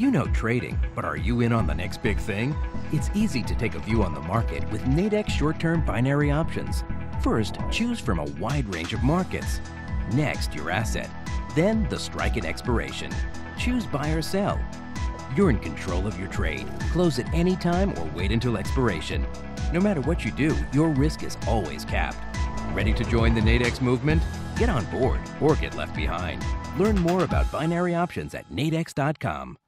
You know trading, but are you in on the next big thing? It's easy to take a view on the market with Nadex short-term binary options. First, choose from a wide range of markets. Next, your asset. Then, the strike and expiration. Choose buy or sell. You're in control of your trade. Close at any time or wait until expiration. No matter what you do, your risk is always capped. Ready to join the Nadex movement? Get on board or get left behind. Learn more about binary options at nadex.com.